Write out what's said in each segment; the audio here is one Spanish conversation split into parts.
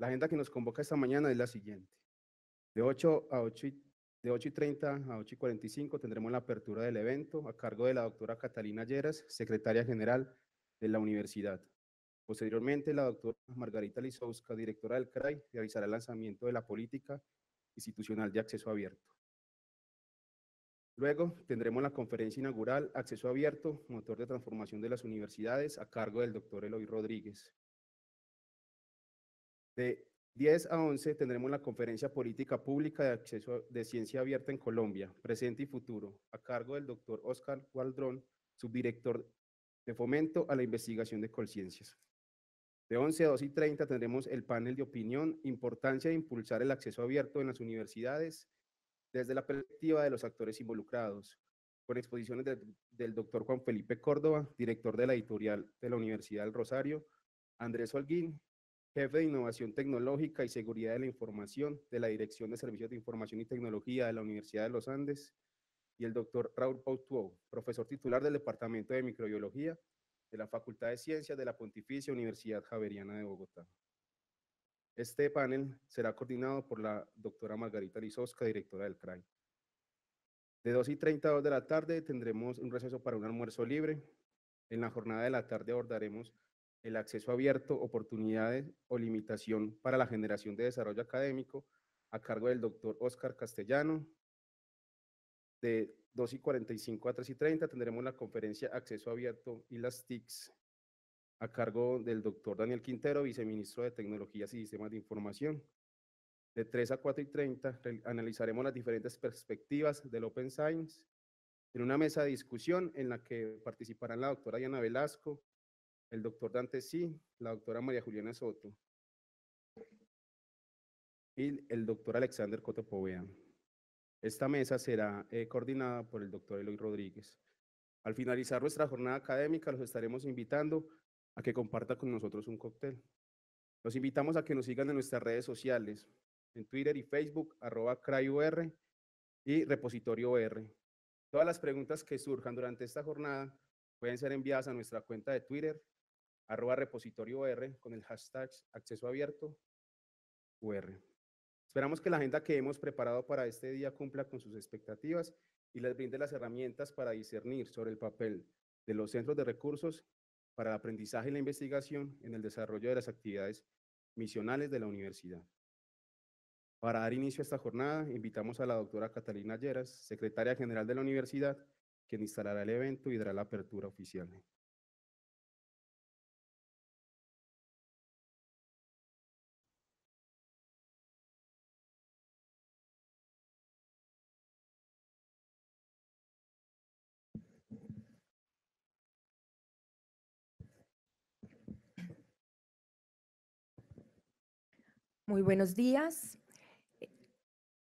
La agenda que nos convoca esta mañana es la siguiente. De 8 a 8 y, de 8 y 30 a 8 y 45 tendremos la apertura del evento a cargo de la doctora Catalina Lleras, secretaria general de la universidad. Posteriormente, la doctora Margarita Lisowska, directora del CRAI, realizará el lanzamiento de la política institucional de acceso abierto. Luego tendremos la conferencia inaugural Acceso Abierto, motor de transformación de las universidades, a cargo del doctor Eloy Rodríguez. De 10 a 11 tendremos la conferencia política pública de acceso de ciencia abierta en Colombia, presente y futuro, a cargo del doctor Oscar Waldrón, subdirector de fomento a la investigación de Colciencias. De 11 a 2 y 30 tendremos el panel de opinión, importancia de impulsar el acceso abierto en las universidades desde la perspectiva de los actores involucrados, con exposiciones del doctor Juan Felipe Córdoba, director de la editorial de la Universidad del Rosario, Andrés Holguín, jefe de Innovación Tecnológica y Seguridad de la Información de la Dirección de Servicios de Información y Tecnología de la Universidad de los Andes, y el doctor Raúl Pautuo, profesor titular del Departamento de Microbiología de la Facultad de Ciencias de la Pontificia Universidad Javeriana de Bogotá. Este panel será coordinado por la doctora Margarita Lizosca, directora del CRAI. De 2 y 30 de la tarde tendremos un receso para un almuerzo libre. En la jornada de la tarde abordaremos el acceso abierto, oportunidades o limitación para la generación de desarrollo académico a cargo del doctor Oscar Castellano. De 2 y 45 a 3 y 30 tendremos la conferencia Acceso Abierto y las TICs a cargo del doctor Daniel Quintero, viceministro de Tecnologías y Sistemas de Información. De 3 a 4 y 30 analizaremos las diferentes perspectivas del Open Science en una mesa de discusión en la que participarán la doctora Diana Velasco, el doctor Dante Sí, la doctora María Juliana Soto y el doctor Alexander Cotopovea. Esta mesa será eh, coordinada por el doctor Eloy Rodríguez. Al finalizar nuestra jornada académica, los estaremos invitando a que comparta con nosotros un cóctel. Los invitamos a que nos sigan en nuestras redes sociales, en Twitter y Facebook, arroba CRAIUR y Repositorio R. Todas las preguntas que surjan durante esta jornada pueden ser enviadas a nuestra cuenta de Twitter, arroba repositorio R, con el hashtag acceso abierto UR. Esperamos que la agenda que hemos preparado para este día cumpla con sus expectativas y les brinde las herramientas para discernir sobre el papel de los centros de recursos para el aprendizaje y la investigación en el desarrollo de las actividades misionales de la universidad. Para dar inicio a esta jornada, invitamos a la doctora Catalina Lleras, secretaria general de la universidad, quien instalará el evento y dará la apertura oficial. Muy buenos días.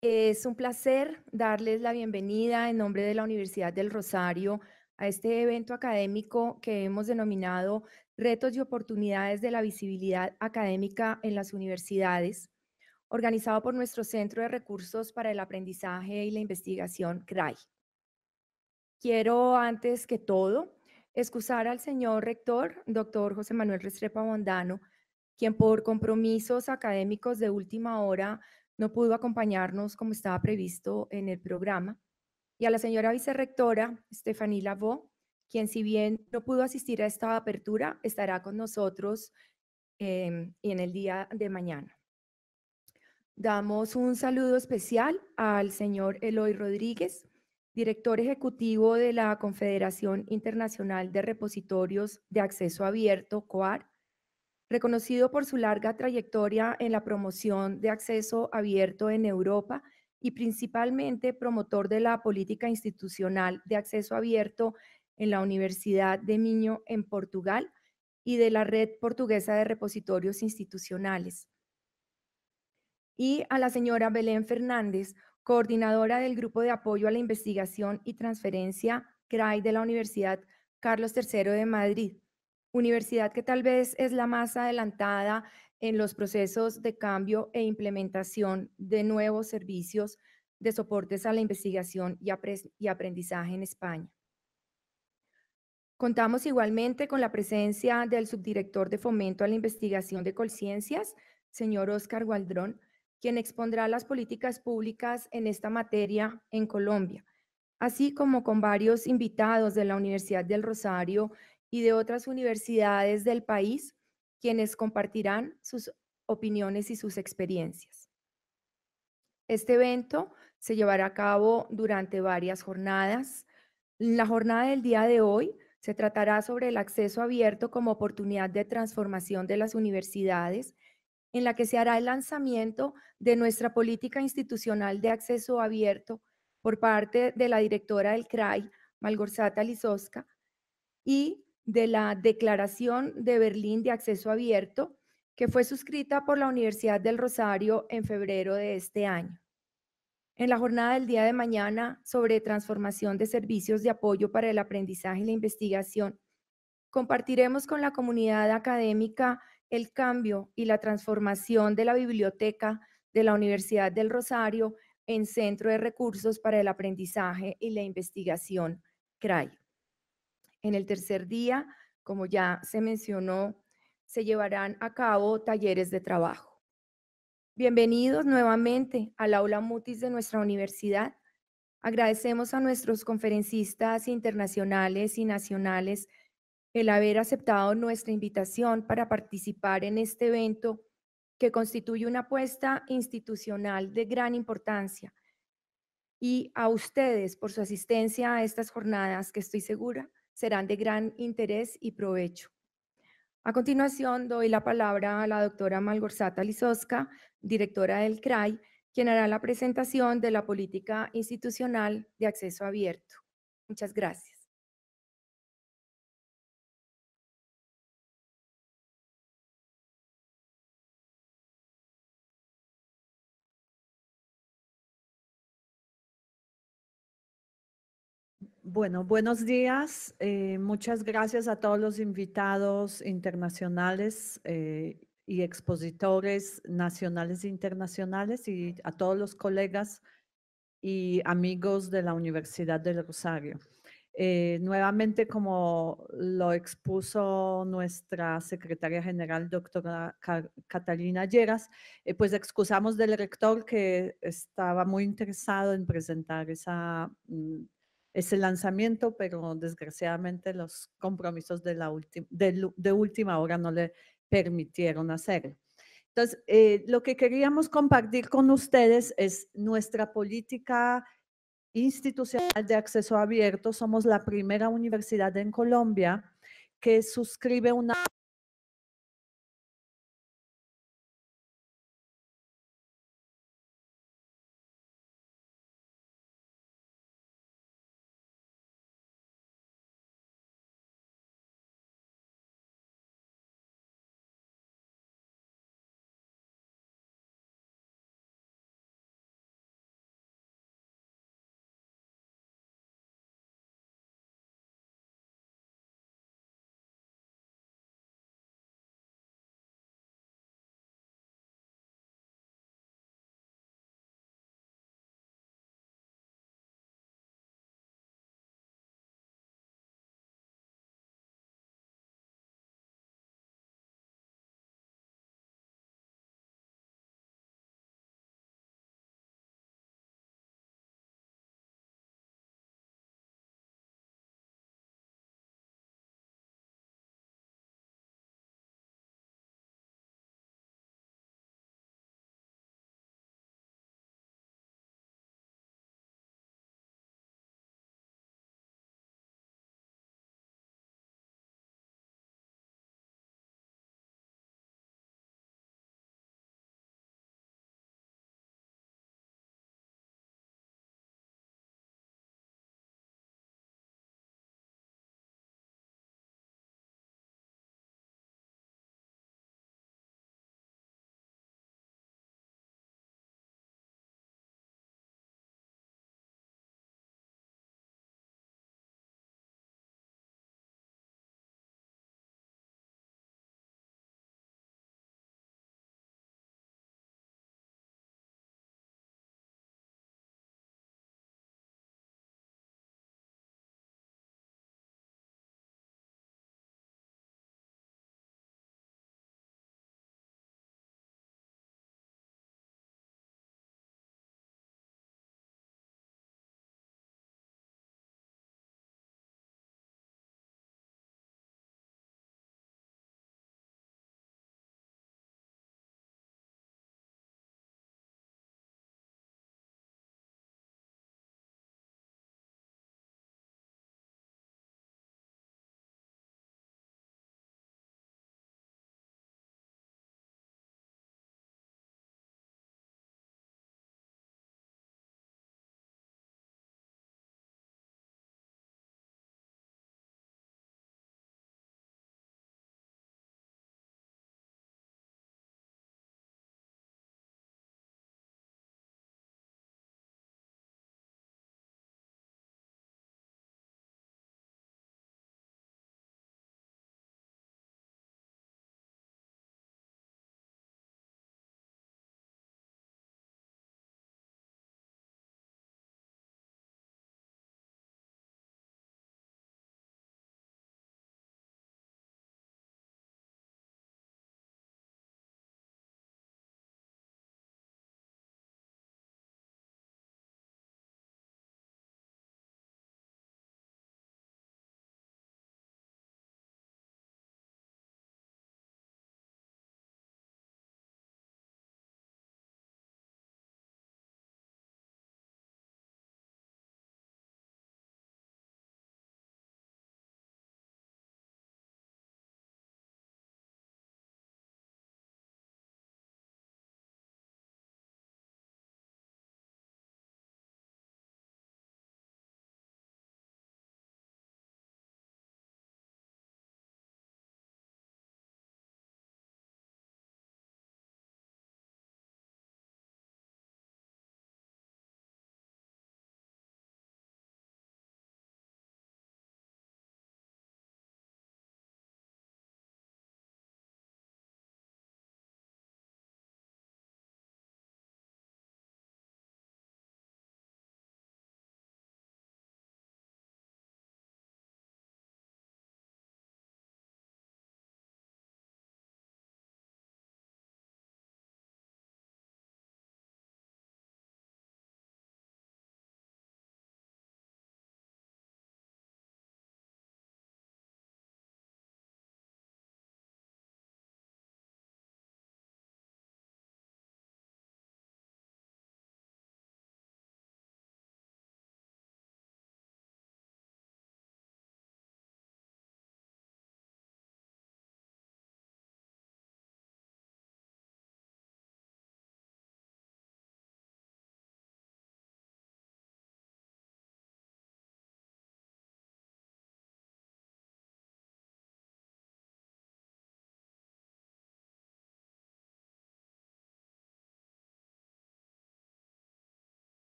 Es un placer darles la bienvenida en nombre de la Universidad del Rosario a este evento académico que hemos denominado Retos y oportunidades de la visibilidad académica en las universidades, organizado por nuestro Centro de Recursos para el Aprendizaje y la Investigación, CRAI. Quiero, antes que todo, excusar al señor rector, doctor José Manuel Restrepa Bondano, quien por compromisos académicos de última hora no pudo acompañarnos como estaba previsto en el programa, y a la señora vicerrectora Stephanie Lavaux, quien si bien no pudo asistir a esta apertura, estará con nosotros em, en el día de mañana. Damos un saludo especial al señor Eloy Rodríguez, director ejecutivo de la Confederación Internacional de Repositorios de Acceso Abierto, COAR, reconocido por su larga trayectoria en la promoción de acceso abierto en Europa y principalmente promotor de la política institucional de acceso abierto en la Universidad de Miño en Portugal y de la Red Portuguesa de Repositorios Institucionales. Y a la señora Belén Fernández, coordinadora del Grupo de Apoyo a la Investigación y Transferencia CRAI de la Universidad Carlos III de Madrid, universidad que tal vez es la más adelantada en los procesos de cambio e implementación de nuevos servicios de soportes a la investigación y, aprendizaje en España. Contamos igualmente con la presencia del subdirector de Fomento a la Investigación de Colciencias, señor Oscar Gualdrón, quien expondrá las políticas públicas en esta materia en Colombia, así como con varios invitados de la Universidad del Rosario y de otras universidades del país, quienes compartirán sus opiniones y sus experiencias. Este evento se llevará a cabo durante varias jornadas. La jornada del día de hoy se tratará sobre el acceso abierto como oportunidad de transformación de las universidades, en la que se hará el lanzamiento de nuestra política institucional de acceso abierto por parte de la directora del CRAI, Malgorzata Lizoska, y de la Declaración de Berlín de Acceso Abierto, que fue suscrita por la Universidad del Rosario en febrero de este año. En la jornada del día de mañana sobre transformación de servicios de apoyo para el aprendizaje y la investigación, compartiremos con la comunidad académica el cambio y la transformación de la biblioteca de la Universidad del Rosario en Centro de Recursos para el Aprendizaje y la Investigación, CRAI. En el tercer día, como ya se mencionó, se llevarán a cabo talleres de trabajo. Bienvenidos nuevamente al aula mutis de nuestra universidad. Agradecemos a nuestros conferencistas internacionales y nacionales el haber aceptado nuestra invitación para participar en este evento que constituye una apuesta institucional de gran importancia. Y a ustedes por su asistencia a estas jornadas que estoy segura serán de gran interés y provecho. A continuación, doy la palabra a la doctora Malgorzata Lizoska, directora del CRAI, quien hará la presentación de la política institucional de acceso abierto. Muchas gracias. Bueno, buenos días. Eh, muchas gracias a todos los invitados internacionales eh, y expositores nacionales e internacionales y a todos los colegas y amigos de la Universidad del Rosario. Eh, nuevamente, como lo expuso nuestra secretaria general, doctora Catalina Lleras, pues excusamos del rector que estaba muy interesado en presentar esa mm, ese lanzamiento, pero desgraciadamente los compromisos de, la de, última hora no le permitieron hacerlo. Entonces, eh, lo que queríamos compartir con ustedes es nuestra política institucional de acceso abierto. Somos la primera universidad en Colombia que suscribe una